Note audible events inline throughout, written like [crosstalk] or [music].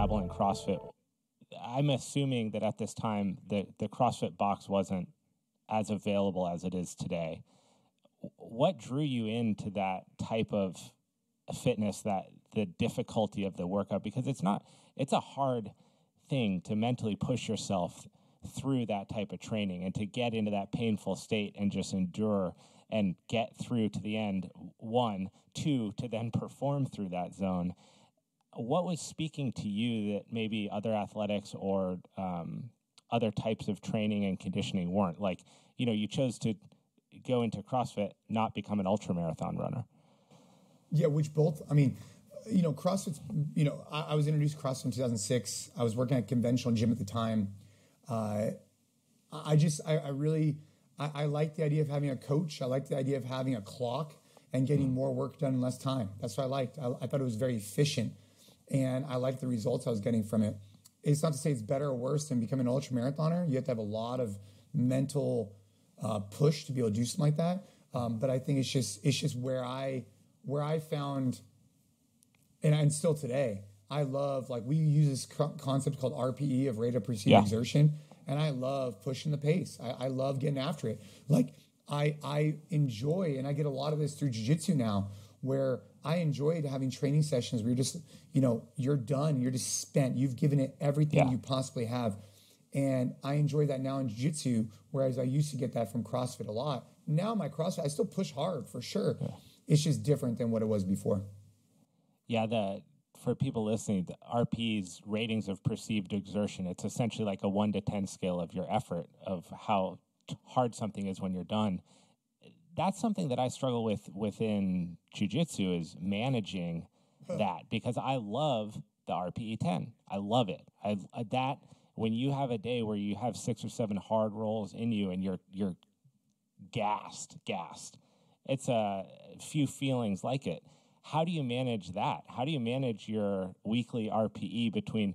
dabble in CrossFit. I'm assuming that at this time the the CrossFit box wasn't as available as it is today. What drew you into that type of fitness that the difficulty of the workout because it's not it's a hard thing to mentally push yourself through that type of training and to get into that painful state and just endure and get through to the end one two to then perform through that zone what was speaking to you that maybe other athletics or um, other types of training and conditioning weren't like you know you chose to go into crossfit not become an ultra marathon runner yeah which both i mean you know crossfit's you know i, I was introduced to crossfit in 2006 i was working at a conventional gym at the time uh, I just, I, I really, I, I, like the idea of having a coach. I like the idea of having a clock and getting more work done in less time. That's what I liked. I, I thought it was very efficient, and I liked the results I was getting from it. It's not to say it's better or worse than becoming an ultra marathoner. You have to have a lot of mental uh, push to be able to do something like that. Um, but I think it's just, it's just where I, where I found, and, and still today, I love like we use this concept called RPE of rate of perceived yeah. exertion, and I love pushing the pace. I, I, love getting after it. Like I I enjoy, and I get a lot of this through jujitsu now, where I enjoyed having training sessions where you're just you know you're done, you're just spent, you've given it everything yeah. you possibly have, and I enjoy that now in jiu-jitsu, whereas I used to get that from CrossFit a lot. Now my CrossFit, I still push hard for sure. Yeah. It's just different than what it was before. Yeah, the for people listening, the RP's ratings of perceived exertion, it's essentially like a one to 10 scale of your effort of how hard something is when you're done. That's something that I struggle with within jujitsu is managing that because I love the RPE 10. I love it. I, that when you have a day where you have six or seven hard rolls in you and you're you're gassed, gassed. It's a few feelings like it how do you manage that? How do you manage your weekly RPE between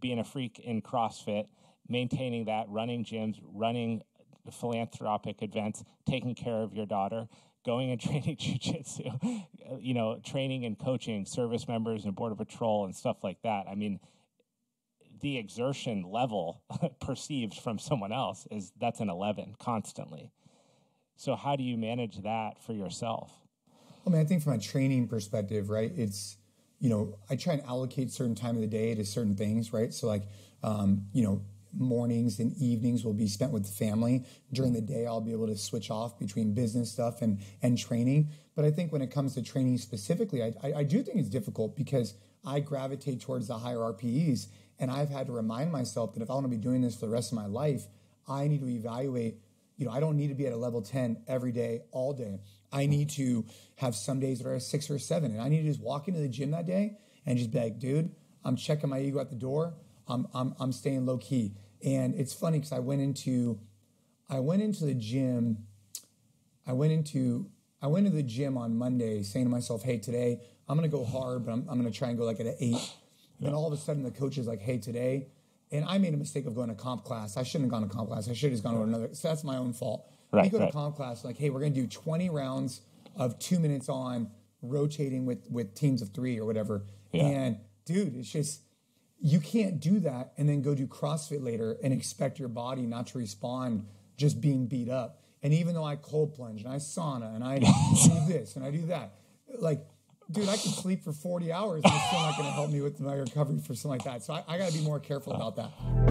being a freak in CrossFit, maintaining that, running gyms, running philanthropic events, taking care of your daughter, going and [laughs] training jujitsu, you know, training and coaching service members and border patrol and stuff like that. I mean, the exertion level [laughs] perceived from someone else is that's an 11 constantly. So how do you manage that for yourself? I mean, I think from a training perspective, right? It's you know, I try and allocate certain time of the day to certain things, right? So like, um, you know, mornings and evenings will be spent with the family. During the day, I'll be able to switch off between business stuff and and training. But I think when it comes to training specifically, I, I, I do think it's difficult because I gravitate towards the higher RPEs, and I've had to remind myself that if I want to be doing this for the rest of my life, I need to evaluate. You know, I don't need to be at a level ten every day, all day. I need to have some days that are a six or a seven. And I need to just walk into the gym that day and just be like, dude, I'm checking my ego at the door. I'm, I'm, I'm staying low key. And it's funny because I went into, I went into the gym. I went into, I went to the gym on Monday saying to myself, hey, today I'm going to go hard, but I'm, I'm going to try and go like at an eight. And then all of a sudden the coach is like, hey, today, and I made a mistake of going to comp class. I shouldn't have gone to comp class. I should have just gone to another. So that's my own fault. Right, you go right. to comp class, like, hey, we're going to do 20 rounds of two minutes on, rotating with with teams of three or whatever. Yeah. And dude, it's just you can't do that and then go do CrossFit later and expect your body not to respond just being beat up. And even though I cold plunge and I sauna and I do [laughs] this and I do that, like, dude, I can sleep for 40 hours and it's still not going to help me with my recovery for something like that. So I, I got to be more careful about that.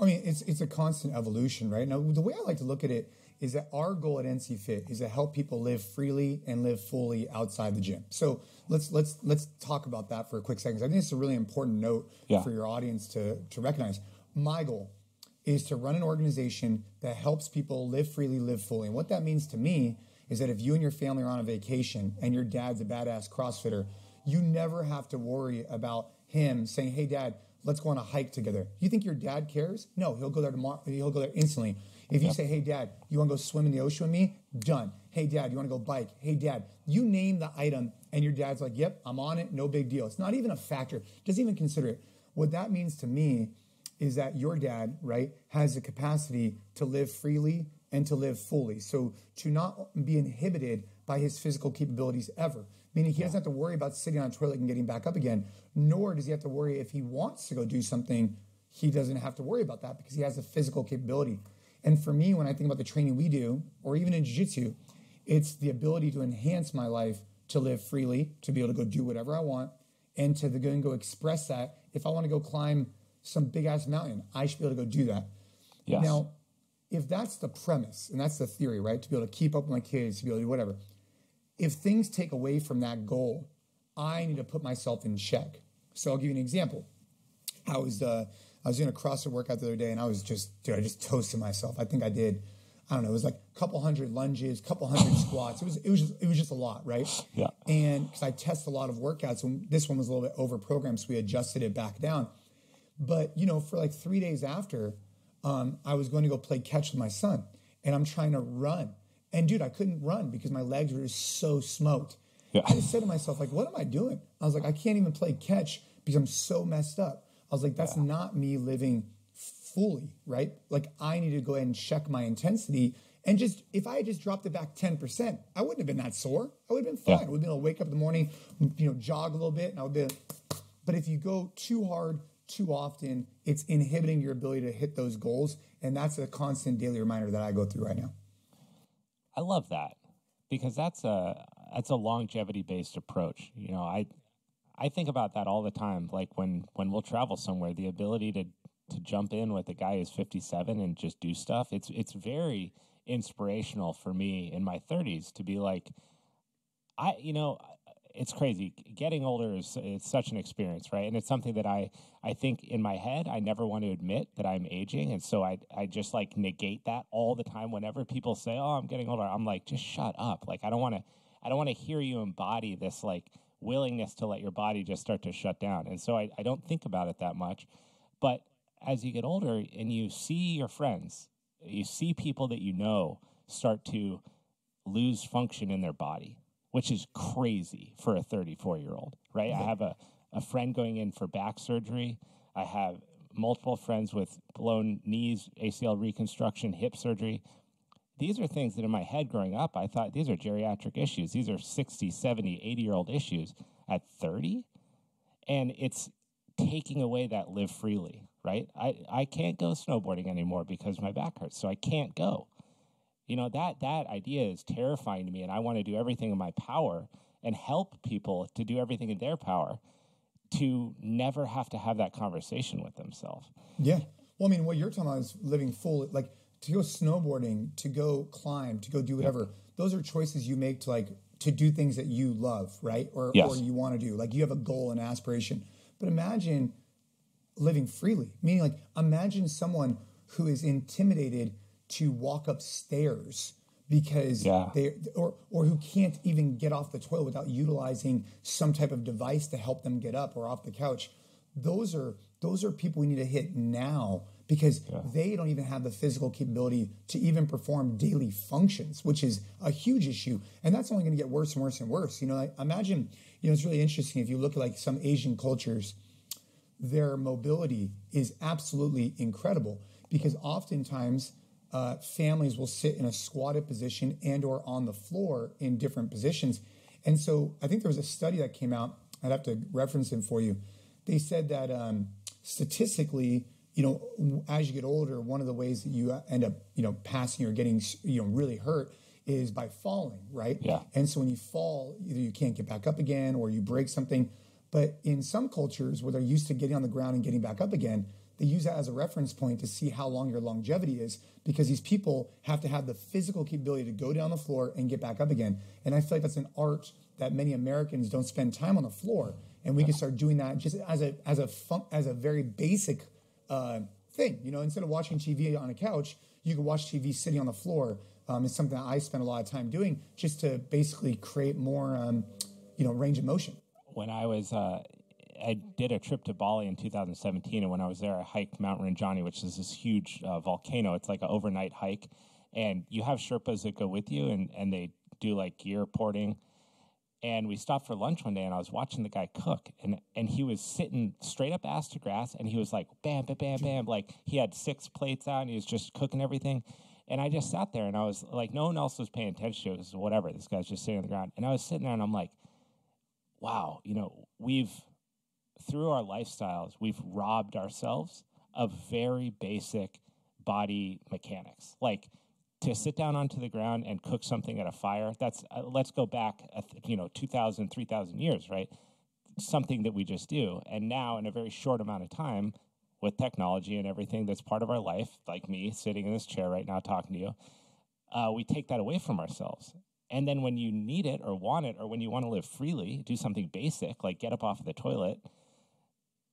I mean, it's it's a constant evolution, right? Now, the way I like to look at it is that our goal at NC Fit is to help people live freely and live fully outside the gym. So let's let's let's talk about that for a quick second. I think it's a really important note Yeah. for your audience to to recognize. My goal is to run an organization that helps people live freely, live fully. And what that means to me is that if you and your family are on a vacation and your dad's a badass CrossFitter, you never have to worry about him saying, "Hey, Dad, let's go on a hike together." You think your dad cares? No, he'll go there tomorrow. He'll go there instantly. If you say, "Hey, Dad, you want to go swim in the ocean with me?" Done. Hey, Dad, you want to go bike? Hey, Dad, you name the item, and your dad's like, "Yep, I'm on it. No big deal." It's not even a factor. Doesn't even consider it. What that means to me is that your dad, right, has the capacity to live freely and to live fully. So to not be inhibited by his physical capabilities ever, meaning he doesn't have to worry about sitting on a toilet and getting back up again, nor does he have to worry if he wants to go do something, he doesn't have to worry about that because he has the physical capability. And for me, when I think about the training we do, or even in jiu-jitsu, it's the ability to enhance my life to live freely, to be able to go do whatever I want, and to go and go express that. If I want to go climb some big ass mountain, I should be able to go do that. Yes. Now, if that's the premise and that's the theory, right? To be able to keep up with my kids, to be able to do whatever. If things take away from that goal, I need to put myself in check. So I'll give you an example. I was uh, I was doing a CrossFit workout the other day, and I was just dude, I just toasted myself. I think I did, I don't know, it was like a couple hundred lunges, couple hundred [laughs] squats. It was it was just it was just a lot, right? Yeah. And because I test a lot of workouts, and this one was a little bit over programmed, so we adjusted it back down. But you know, for like three days after, um, I was going to go play catch with my son, and I'm trying to run. And dude, I couldn't run because my legs were just so smoked. Yeah. I just said to myself, like, what am I doing? I was like, I can't even play catch because I'm so messed up. I was like, that's not me living fully, right? Like, I need to go ahead and check my intensity. And just if I had just dropped it back 10%, I wouldn't have been that sore. I would have been fine. Yeah. I would have been able to wake up in the morning, you know, jog a little bit, and I would be but if you go too hard, too often, it's inhibiting your ability to hit those goals. And that's a constant daily reminder that I go through right now. I love that because that's a that's a longevity based approach. You know, I I think about that all the time. Like when when we'll travel somewhere, the ability to to jump in with a guy who's 57 and just do stuff. It's it's very inspirational for me in my 30s to be like I you know it's crazy. Getting older is it's such an experience right? And it's something that i i think in my head i never want to admit that i'm aging. And so i i just like negate that all the time. Whenever people say oh i'm getting older i'm like just shut up. Like i don't want to i don't want to hear you embody this like willingness to let your body just start to shut down. And so i, I don't think about it that much. But as you get older and you see your friends you see people that you know start to lose function in their body, which is crazy for a 34 year old, right? I have a, a friend going in for back surgery. I have multiple friends with blown knees, ACL reconstruction, hip surgery. These are things that in my head growing up, I thought these are geriatric issues. These are 60, 70, 80 year old issues at 30. And it's taking away that live freely, right? I, I can't go snowboarding anymore because my back hurts, so I can't go you know that that idea is terrifying to me and i want to do everything in my power and help people to do everything in their power to never have to have that conversation with themselves Yeah. Well, I mean, what you're talking about is living full, like to go snowboarding, to go climb, to go do whatever. Those are choices you make to like to do things that you love, right? Or Yes. or you want to do. Like you have a goal and aspiration. But imagine living freely. Meaning like imagine someone who is intimidated to walk upstairs because Yeah. they or or who can't even get off the toilet without utilizing some type of device to help them get up or off the couch. Those are those are people we need to hit now because they don't even have the physical capability to even perform daily functions, which is a huge issue. And that's only going to get worse and worse and worse. You know, like, imagine, you know, it's really interesting if you look at like some Asian cultures, their mobility is absolutely incredible because oftentimes uh, families will sit in a squatted position and or on the floor in different positions and so i think there was a study that came out i'd have to reference it for you they said that um, statistically you know as you get older one of the ways that you end up you know passing or getting you know really hurt is by falling right Yeah. and so when you fall, either you can't get back up again or you break something. But in some cultures where they're used to getting on the ground and getting back up again, they use that as a reference point to see how long your longevity is because these people have to have the physical capability to go down the floor and get back up again. And I feel like that's an art that many Americans don't spend time on the floor. And we can start doing that just as a as a fun, as a very basic uh, thing. You know, instead of watching TV on a couch, you can watch TV sitting on the floor. Um, it's something that I spend a lot of time doing just to basically create more, um, you know, range of motion. When I was uh, I did a trip to Bali in 2017, and when I was there, I hiked Mount Rinjani, which is this huge uh, volcano. It's like an overnight hike, and you have Sherpas that go with you, and and they do like gear porting. And we stopped for lunch one day, and I was watching the guy cook, and and he was sitting straight up ass to grass, and he was like bam, bam, bam, bam, like he had six plates out, and he was just cooking everything. And I just sat there, and I was like, no one else was paying attention to it. Because whatever, this guy's just sitting on the ground, and I was sitting there, and I'm like, wow, you know, we've through our lifestyles, we've robbed ourselves of very basic body mechanics. Like to sit down onto the ground and cook something at a fire, that's, uh, let's go back, uh, you know, 2,000, 3,000 years, right? Something that we just do. And now, in a very short amount of time, with technology and everything that's part of our life, like me sitting in this chair right now talking to you, uh, we take that away from ourselves. And then when you need it or want it, or when you want to live freely, do something basic like get up off of the toilet,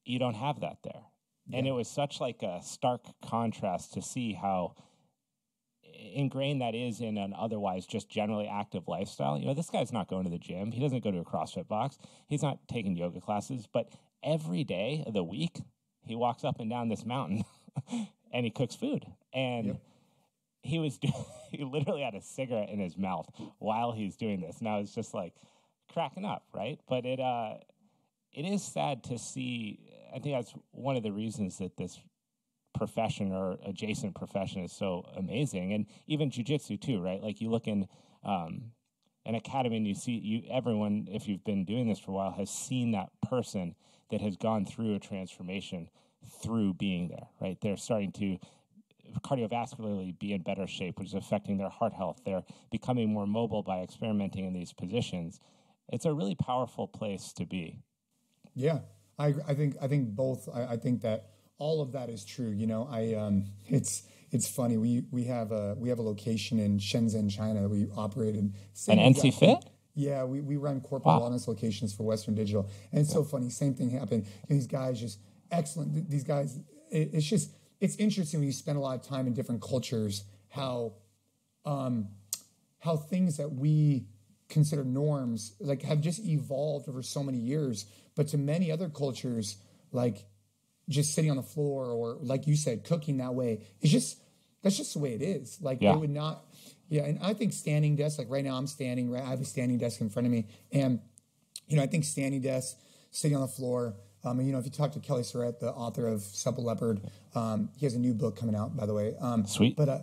you don't have that there. Yeah. And it was such like a stark contrast to see how ingrained that is in an otherwise just generally active lifestyle. You know, this guy's not going to the gym. He doesn't go to a CrossFit box. He's not taking yoga classes, but every day of the week, he walks up and down this mountain [laughs] and he cooks food. And yep. he was doing, [laughs] he literally had a cigarette in his mouth while he's doing this. And I was just like cracking up, right? But it uh it is sad to see I think that's one of the reasons that this profession or adjacent profession is so amazing, and even jujitsu too, right? Like you look in um, an academy and you see you everyone, if you've been doing this for a while, has seen that person that has gone through a transformation through being there, right? They're starting to cardiovascularly be in better shape, which is affecting their heart health. They're becoming more mobile by experimenting in these positions. It's a really powerful place to be. Yeah, I, I think I think both. I, I, think that all of that is true. You know, I um, [laughs] it's it's funny. We we have a we have a location in Shenzhen, China. We operate in an NC Fit. Yeah, we, we run corporate wow. wellness locations for Western Digital, and it's so funny. Same thing happened. These guys just excellent. These guys, it, it's just it's interesting when you spend a lot of time in different cultures how um, how things that we consider norms like have just evolved over so many years but to many other cultures like just sitting on the floor or like you said cooking that way it's just that's just the way it is like yeah. they would not yeah and i think standing desks like right now i'm standing right i have a standing desk in front of me and you know i think standing desks sitting on the floor um, and, you know, if you talk to Kelly Starrett, the author of Supple Leopard, um, he has a new book coming out, by the way. Um, Sweet. But uh,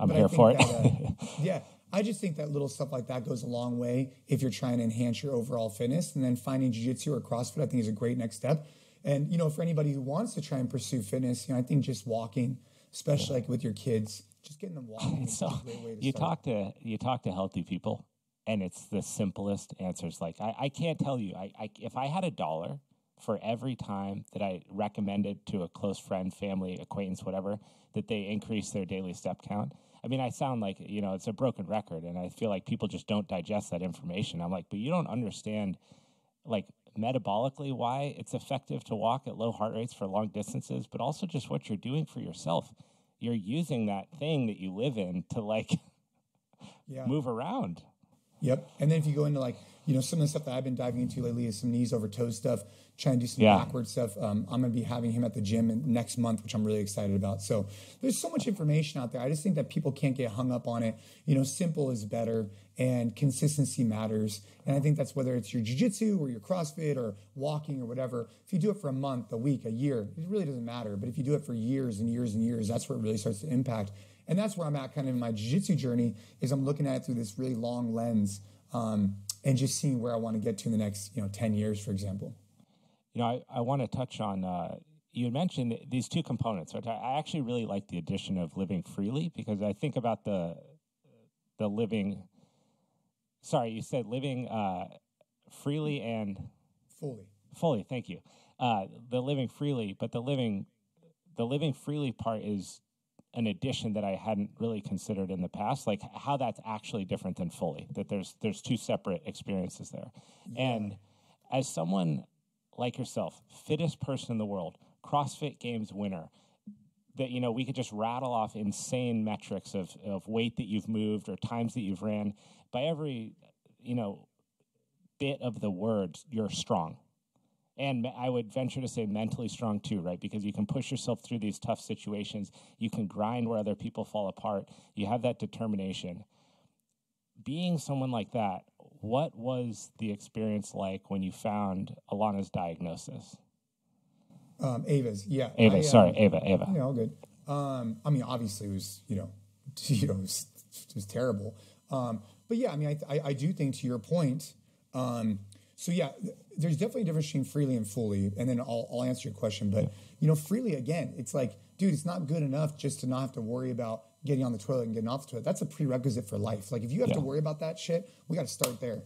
I'm but here for it. That, uh, yeah, I just think that little stuff like that goes a long way if you're trying to enhance your overall fitness. And then finding jiu-jitsu or CrossFit, I think is a great next step. And you know, for anybody who wants to try and pursue fitness, you know, I think just walking, especially like with your kids, just getting them [laughs] walking. so you talk to you talk to healthy people, and it's the simplest answers. Like I, I can't tell you, I, I if I had a dollar for every time that I recommended to a close friend, family, acquaintance, whatever, that they increase their daily step count I mean, I sound like, you know, it's a broken record, and I feel like people just don't digest that information. I'm like, but you don't understand, like, metabolically why it's effective to walk at low heart rates for long distances, but also just what you're doing for yourself. You're using that thing that you live in to, like, yeah. move around. Yep. And then if you go into, like, you know, some of the stuff that I've been diving into lately is some knees over toes stuff, trying to do some yeah. backward stuff. Um, I'm going to be having him at the gym next month, which I'm really excited about. So there's so much information out there. I just think that people can't get hung up on it. You know, simple is better and consistency matters. And I think that's whether it's your jujitsu or your CrossFit or walking or whatever. If you do it for a month, a week, a year, it really doesn't matter. But if you do it for years and years and years, that's where it really starts to impact. And that's where I'm at kind of in my jiu-jitsu journey is I'm looking at it through this really long lens. Um, and just seeing where I want to get to in the next, you know, 10 years, for example. You know, I, I want to touch on, uh, you mentioned these two components, which I actually really like the addition of living freely because I think about the, the living, sorry, you said living uh, freely and fully. Fully, thank you. Uh, the living freely, but the living the living freely part is an addition that I hadn't really considered in the past, like how that's actually different than fully. That there's there's two separate experiences there, yeah. and as someone like yourself, fittest person in the world, CrossFit Games winner, that you know we could just rattle off insane metrics of of weight that you've moved or times that you've ran. By every you know bit of the words, you're strong and I would venture to say mentally strong too, right? Because you can push yourself through these tough situations. You can grind where other people fall apart. You have that determination. Being someone like that, what was the experience like when you found Alana's diagnosis? Um, Ava's, yeah. Ava, I, uh, sorry, Ava, Ava. Yeah, all good. Um, I mean, obviously, it was you know, [laughs] you know, it was, it was terrible. Um, but yeah, I mean, I, I, I do think to your point. Um, so yeah, there's definitely a difference between freely and fully, and then I'll, I'll answer your question. But you know, freely again, it's like, dude, it's not good enough just to not have to worry about getting on the toilet and getting off the toilet. That's a prerequisite for life. Like if you have yeah. to worry about that shit, we got to start there.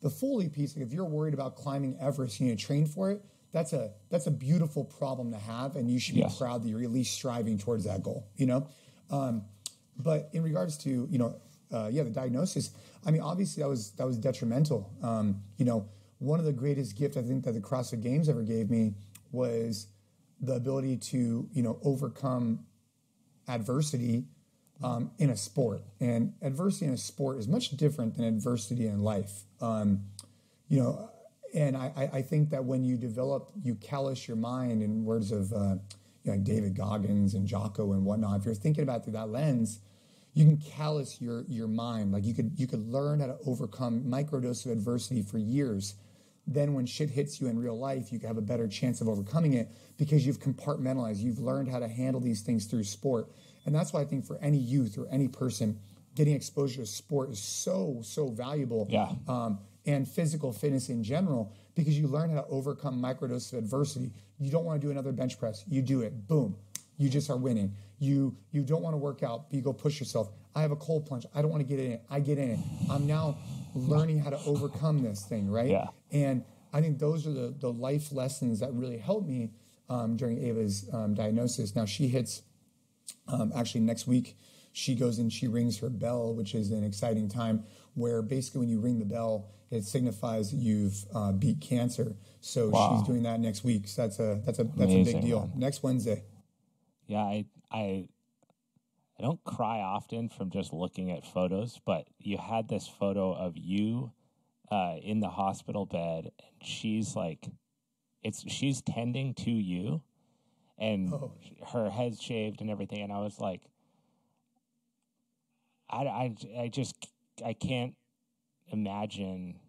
The fully piece, like if you're worried about climbing Everest, you need to train for it. That's a that's a beautiful problem to have, and you should be yes. proud that you're at least striving towards that goal. You know, um, but in regards to you know, uh, yeah, the diagnosis. I mean, obviously that was that was detrimental. Um, you know one of the greatest gifts I think that the CrossFit Games ever gave me was the ability to you know overcome adversity um, in a sport. And adversity in a sport is much different than adversity in life. Um, you know, and I, I, think that when you develop, you callous your mind. In words of uh, you know, David Goggins and Jocko and whatnot, if you're thinking about through that lens, you can callous your your mind. Like you could you could learn how to overcome microdose of adversity for years then when shit hits you in real life, you have a better chance of overcoming it because you've compartmentalized. You've learned how to handle these things through sport. And that's why I think for any youth or any person, getting exposure to sport is so, so valuable. Yeah. Um, and physical fitness in general, because you learn how to overcome microdose of adversity. You don't want to do another bench press. You do it. Boom. You just are winning. You you don't want to work out, but you go push yourself. I have a cold plunge. I don't want to get in it. I get in it. I'm now learning how to overcome this thing, right? Yeah. And I think those are the, the life lessons that really helped me um, during Ava's um, diagnosis. Now she hits um, actually next week. She goes and she rings her bell, which is an exciting time where basically when you ring the bell, it signifies that you've uh, beat cancer. So wow. she's doing that next week. So that's a that's a that's Amazing, a big deal. Man. Next Wednesday. Yeah, I I I don't cry often from just looking at photos, but you had this photo of you uh, in the hospital bed, and she's like, it's she's tending to you, and oh. her head's shaved and everything, and I was like, I, I, I just I can't imagine.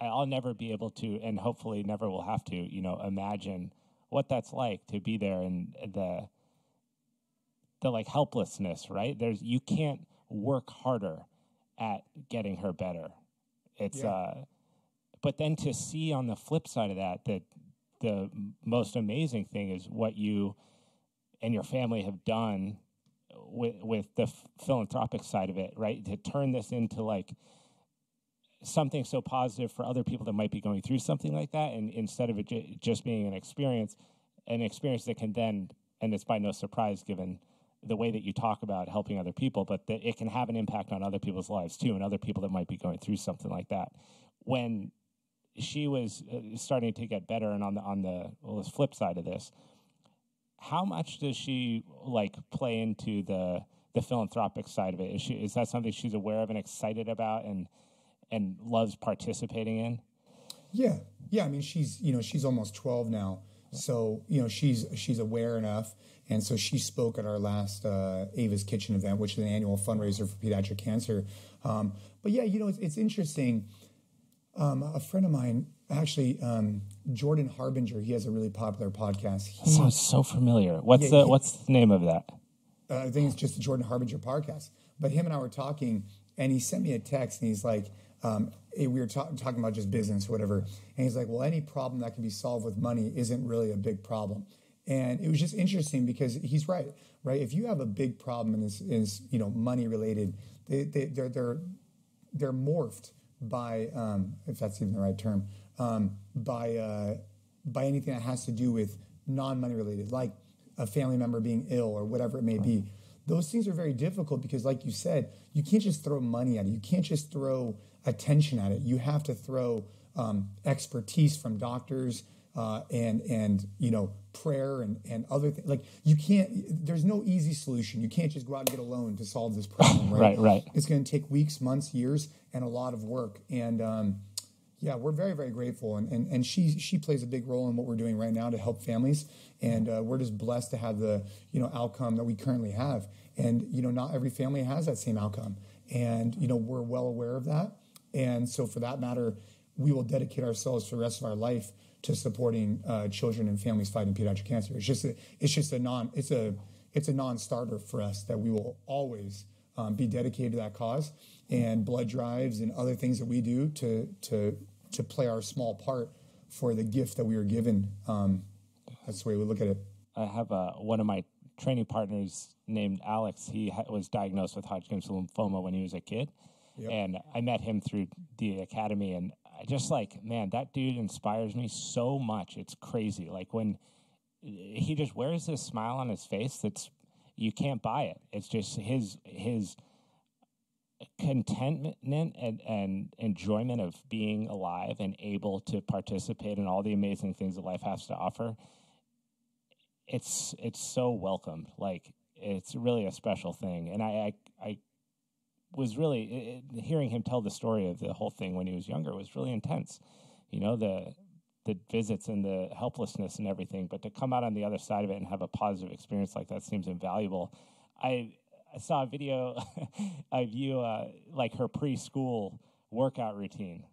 I'll never be able to, and hopefully never will have to, you know, imagine what that's like to be there and the the like helplessness, right? There's you can't work harder at getting her better. It's yeah. uh but then to see on the flip side of that that the most amazing thing is what you and your family have done with with the philanthropic side of it, right? To turn this into like something so positive for other people that might be going through something like that, and instead of it j- just being an experience, an experience that can then, and it's by no surprise given the way that you talk about helping other people, but that it can have an impact on other people's lives too, and other people that might be going through something like that. When she was uh, starting to get better, and on the on the, well, flip side of this, how much does she like play into the the philanthropic side of it? Is she is that something she's aware of and excited about, and and loves participating in? Yeah, yeah. I mean, she's you know she's almost twelve now, so you know she's she's aware enough and so she spoke at our last uh, Ava's Kitchen event, which is an annual fundraiser for pediatric cancer. Um, but yeah, you know, it's, it's interesting. Um, a friend of mine, actually, um, Jordan Harbinger, he has a really popular podcast. He, that sounds so familiar. What's yeah, the he, What's the name of that? Uh, I think it's just the Jordan Harbinger podcast. But him and I were talking, and he sent me a text, and he's like, um, we were ta- talking about just business, whatever. And he's like, well, any problem that can be solved with money isn't really a big problem. And it was just interesting because he's right, right? If you have a big problem and is, is you know money related, they, they they're they're they're morphed by um, if that's even the right term um, by uh, by anything that has to do with non money related. Like a family member being ill or whatever it may be. Those things are very difficult because, like you said, you can't just throw money at it. You can't just throw attention at it. You have to throw um, expertise from doctors uh, and and you know prayer and and other things. Like you can't. There's no easy solution. You can't just go out and get a loan to solve this problem. [laughs] right, Right. right. It's going to take weeks, months, years, and a lot of work. And um, yeah, we're very, very grateful. And, and, and she, she plays a big role in what we're doing right now to help families. And uh, we're just blessed to have the, you know, outcome that we currently have. And, you know, not every family has that same outcome. And, you know, we're well aware of that. And so for that matter, we will dedicate ourselves for the rest of our life to supporting uh, children and families fighting pediatric cancer. It's just a, it's just a non, it's a, it's a non-starter for us that we will always um, be dedicated to that cause and blood drives and other things that we do to to to play our small part for the gift that we were given. Um, that's the way we look at it. I have a, one of my training partners named Alex. He ha- was diagnosed with Hodgkin's lymphoma when he was a kid, And I met him through the academy. And I just like, man, that dude inspires me so much. It's crazy. Like when he just wears this smile on his face, that's you can't buy it. It's just his his contentment and, and enjoyment of being alive and able to participate in all the amazing things that life has to offer it's it's so welcomed like it's really a special thing and i i, I was really it, hearing him tell the story of the whole thing when he was younger was really intense you know the the visits and the helplessness and everything but to come out on the other side of it and have a positive experience like that seems invaluable i I saw a video [laughs] of you, uh, like her preschool workout routine.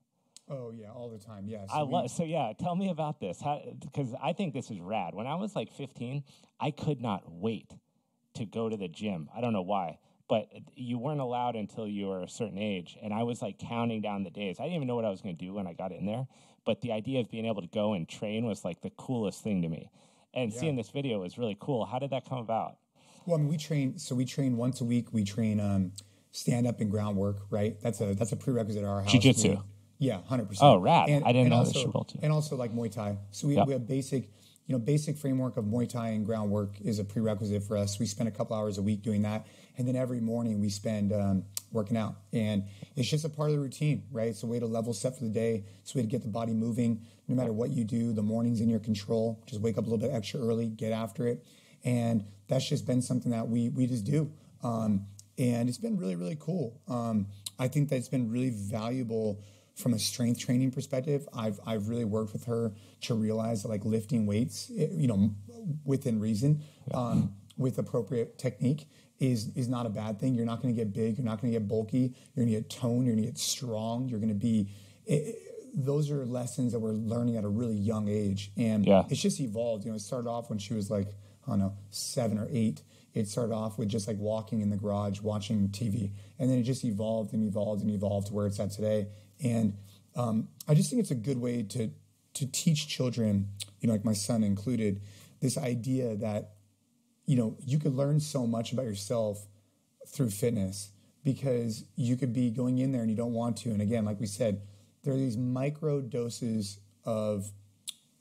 Oh yeah, all the time. Yeah. I we- love. So yeah, tell me about this, because I think this is rad. When I was like 15, I could not wait to go to the gym. I don't know why, but you weren't allowed until you were a certain age, and I was like counting down the days. I didn't even know what I was going to do when I got in there, but the idea of being able to go and train was like the coolest thing to me. And Yeah. seeing this video was really cool. How did that come about? Well, I mean, we train. So we train once a week. We train um, stand up and groundwork. Right. That's a that's a prerequisite at our house. Jiu-jitsu. We- Yeah, hundred percent. Oh, rad. I didn't know also, too. And also like Muay Thai. So we, Yep. we have basic, you know, basic framework of Muay Thai and groundwork is a prerequisite for us. We spend a couple hours a week doing that, and then every morning we spend um, working out, and it's just a part of the routine, right? It's a way to level set for the day. It's a way to get the body moving. No matter what you do, the morning's in your control. Just wake up a little bit extra early, get after it, and that's just been something that we we just do. Um, and it's been really really cool. Um, I think that it's been really valuable from a strength training perspective. I've I've really worked with her to realize that like lifting weights, eh, you know, within reason, um, with appropriate technique is is not a bad thing. You're not going to get big. You're not going to get bulky. You're going to get toned. You're going to get strong. You're going to be. eh, those are lessons that we're learning at a really young age, and Yeah. it's just evolved. You know, it started off when she was like I don't know seven or eight. It started off with just like walking in the garage, watching TV, and then it just evolved and evolved and evolved to where it's at today. And um, I just think it's a good way to to teach children, you know, like my son included, this idea that you know you could learn so much about yourself through fitness because you could be going in there and you don't want to. And again, like we said, there are these micro doses of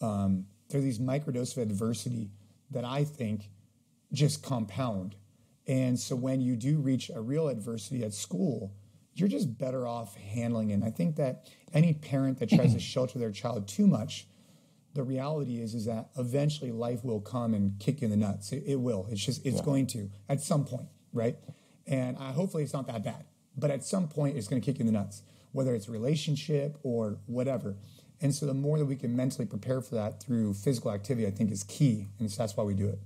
um, there are these micro doses of adversity that I think just compound. And so when you do reach a real adversity at school, you're just better off handling it. And I think that any parent that tries to [clears throat] shelter their child too much, the reality is is that eventually life will come and kick you in the nuts. It, it will. It's just it's going to at some point, right? And I, hopefully it's not that bad, but at some point it's going to kick you in the nuts, whether it's relationship or whatever. And so the more that we can mentally prepare for that through physical activity, I think is key, and so that's why we do it.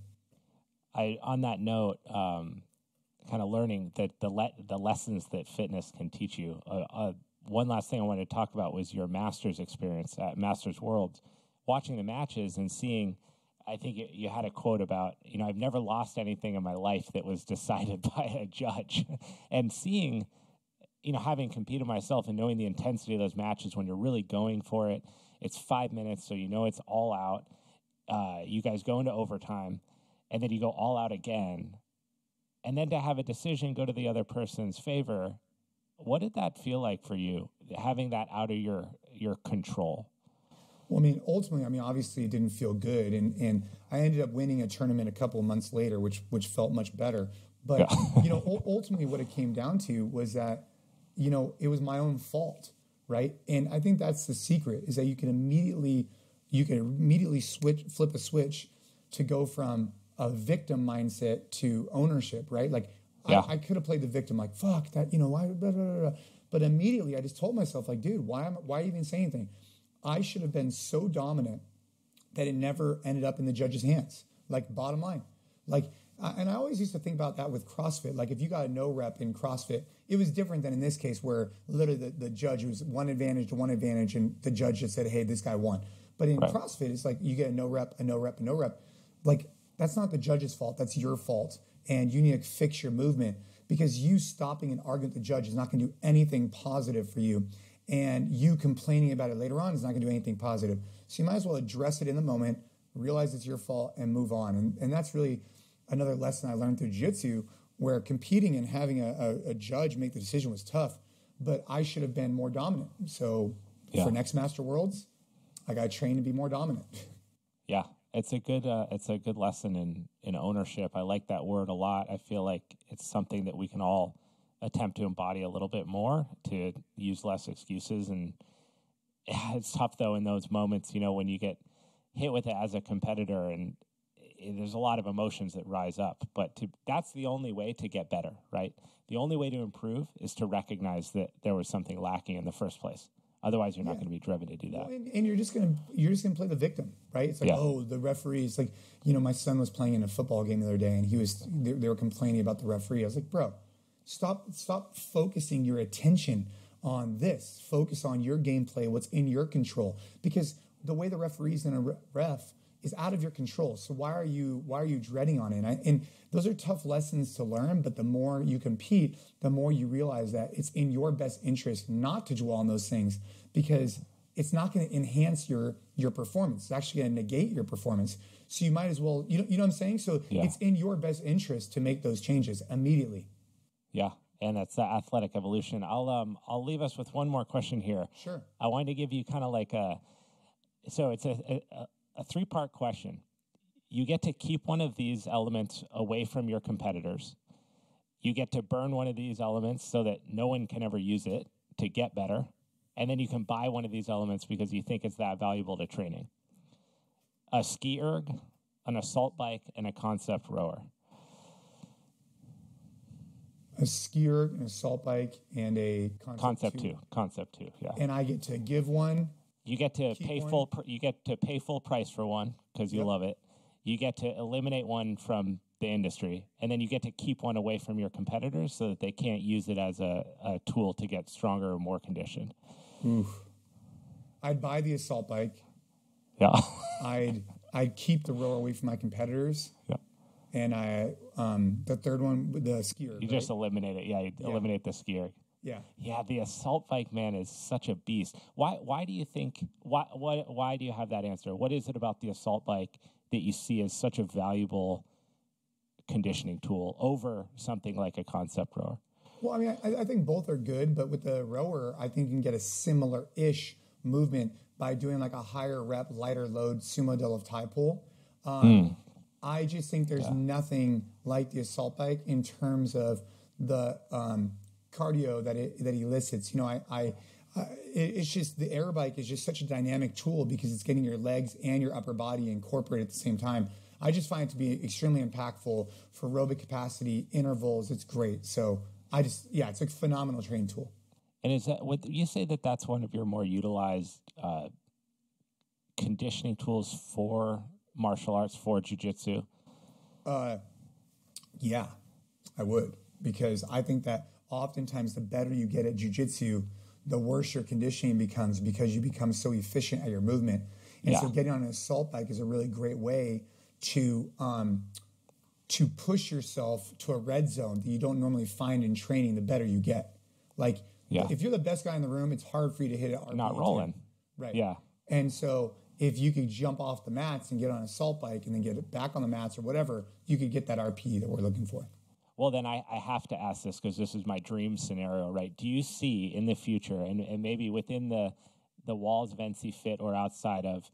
I on that note, um, kind of learning that the le- the lessons that fitness can teach you. Uh, uh, one last thing I wanted to talk about was your Masters experience at Masters Worlds, watching the matches and seeing. I think you- you had a quote about, you know, I've never lost anything in my life that was [laughs] decided [laughs] by a judge, [laughs] and seeing, you know, having competed myself and knowing the intensity of those matches when you're really going for it. It's five minutes, so you know it's all out. Uh, you guys go into overtime, and then you go all out again, and then to have a decision go to the other person's favor. What did that feel like for you, having that out of your your control? Well, I mean, ultimately, I mean, obviously, it didn't feel good, and and I ended up winning a tournament a couple of months later, which which felt much better. But you know, ultimately, what it came down to was that you know it was my own fault, right? And I think that's the secret is that you can immediately you can immediately switch flip a switch to go from a victim mindset to ownership, right? Like yeah. I, I could have played the victim, like fuck that, you know why? Blah, blah, blah, but immediately I just told myself, like, dude, why am why even say anything? I should have been so dominant that it never ended up in the judge's hands. Like bottom line, like. And I always used to think about that with CrossFit. Like if you got a no rep in CrossFit, it was different than in this case where literally the, the judge was one advantage to one advantage and the judge just said, hey, this guy won. But in right. CrossFit, it's like you get a no rep, a no rep, a no rep. Like that's not the judge's fault. That's your fault. And you need to fix your movement because you stopping an argument with the judge is not going to do anything positive for you. And you complaining about it later on is not going to do anything positive. So you might as well address it in the moment, realize it's your fault, and move on. And, and that's really another lesson I learned through jiu-jitsu where competing and having a, a, a, judge make the decision was tough, but I should have been more dominant. So yeah. for next Master Worlds, I got to train to be more dominant. Yeah, it's a good uh, it's a good lesson in in ownership. I like that word a lot. I feel like it's something that we can all attempt to embody a little bit more to use less excuses and [sighs] it's tough though in those moments, you know, when you get hit with it as a competitor and there's a lot of emotions that rise up, but to, that's the only way to get better, right? The only way to improve is to recognize that there was something lacking in the first place. Otherwise, you're not going to be driven to do that. Well, and, and, you're just going to you're just going to play the victim, right? It's like, yeah. oh, the referee. It's like, you know, my son was playing in a football game the other day, and he was they, they were complaining about the referee. I was like, bro, stop stop focusing your attention on this. Focus on your gameplay, what's in your control, because the way the referee's in a ref is out of your control. So why are you why are you dreading on it? And, I, and, those are tough lessons to learn. But the more you compete, the more you realize that it's in your best interest not to dwell on those things because it's not going to enhance your your performance. It's actually going to negate your performance. So you might as well you know you know what I'm saying. So yeah. it's in your best interest to make those changes immediately. Yeah. And that's the athletic evolution. I'll um I'll leave us with one more question here. Sure. I wanted to give you kind of like a so it's a, a a three part question. You get to keep one of these elements away from your competitors. You get to burn one of these elements so that no one can ever use it to get better. And then you can buy one of these elements because you think it's that valuable to training. A ski erg, an assault bike, and a concept rower. A ski erg, an assault bike, and a concept, concept two. two. Concept two, yeah. And I get to give one you get to Keep pay one. full. Pr- you get to pay full price for one because you yep. love it. You get to eliminate one from the industry, and then you get to keep one away from your competitors so that they can't use it as a, a tool to get stronger or more conditioned. Oof. I'd buy the assault bike. Yeah. [laughs] I'd I'd keep the rower away from my competitors. Yeah. And I um the third one the ski erg. You right? just eliminate it. Yeah, you yeah. eliminate the ski erg. Yeah. Yeah, the assault bike man is such a beast. Why why do you think why why why do you have that answer? What is it about the assault bike that you see as such a valuable conditioning tool over something like a concept rower? Well, I mean, I, I think both are good, but with the rower, I think you can get a similar ish movement by doing like a higher rep, lighter load sumo deadlift high pull. Um, mm. I just think there's yeah. nothing like the assault bike in terms of the um, cardio that it, that elicits. You know, I, I uh, it, it's just the air bike is just such a dynamic tool because it's getting your legs and your upper body incorporated at the same time. I just find it to be extremely impactful for aerobic capacity intervals. It's great. So I just yeah, it's a phenomenal training tool. And is that would you say that that's one of your more utilized uh, conditioning tools for martial arts for jujitsu? Uh, yeah, I would because I think that oftentimes the better you get at jujitsu, the worse your conditioning becomes because you become so efficient at your movement. And yeah. so getting on an assault bike is a really great way to um, to push yourself to a red zone that you don't normally find in training. The better you get, like yeah. if you're the best guy in the room, it's hard for you to hit it. Not rolling, 10. right? Yeah. And so if you could jump off the mats and get on an assault bike and then get it back on the mats or whatever, you could get that RP that we're looking for. Well, then I, I have to ask this because this is my dream scenario, right? Do you see in the future, and, and maybe within the the walls of NCFit or outside of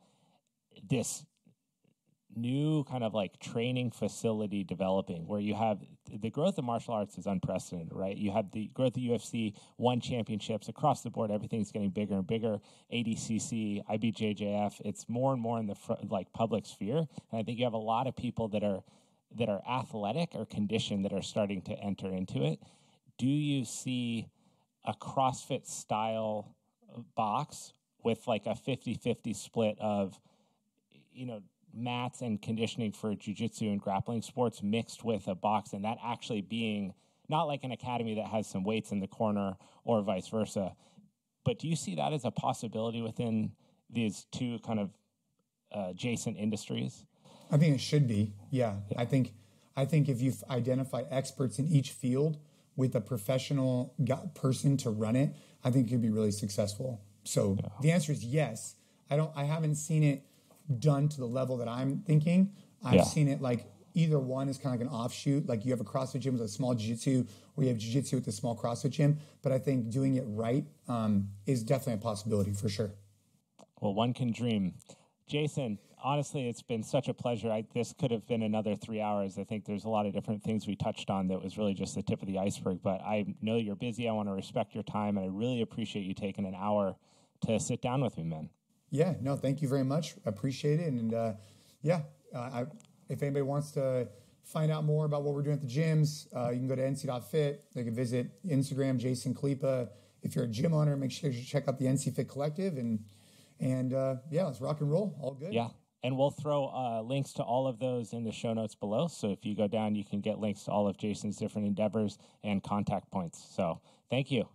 this new kind of like training facility developing where you have the growth of martial arts is unprecedented, right? You have the growth of UFC, one championships across the board. Everything's getting bigger and bigger. ADCC, IBJJF, it's more and more in the fr- like public sphere. And I think you have a lot of people that are that are athletic or conditioned that are starting to enter into it. Do you see a CrossFit style box with like a 50-50 split of you know mats and conditioning for jiu-jitsu and grappling sports mixed with a box and that actually being not like an academy that has some weights in the corner or vice versa but do you see that as a possibility within these two kind of uh, adjacent industries i think it should be yeah. yeah i think i think if you identify experts in each field with a professional person to run it i think it could be really successful so yeah. the answer is yes i don't i haven't seen it done to the level that I'm thinking. I've yeah. seen it like either one is kind of like an offshoot. Like you have a CrossFit gym with a small jiu-jitsu, or you have jiu-jitsu with a small CrossFit gym. But I think doing it right um, is definitely a possibility for sure. Well, one can dream. Jason, honestly, it's been such a pleasure. I, this could have been another three hours. I think there's a lot of different things we touched on that was really just the tip of the iceberg. But I know you're busy. I want to respect your time, and I really appreciate you taking an hour to sit down with me, man. Yeah, no, thank you very much. Appreciate it. And uh, yeah, uh, I, if anybody wants to find out more about what we're doing at the gyms, uh, you can go to nc.fit. They can visit Instagram, Jason Khalipa. If you're a gym owner, make sure you check out the NCFit Collective. And and uh, yeah, let's rock and roll. All good. Yeah. And we'll throw uh, links to all of those in the show notes below. So if you go down, you can get links to all of Jason's different endeavors and contact points. So thank you.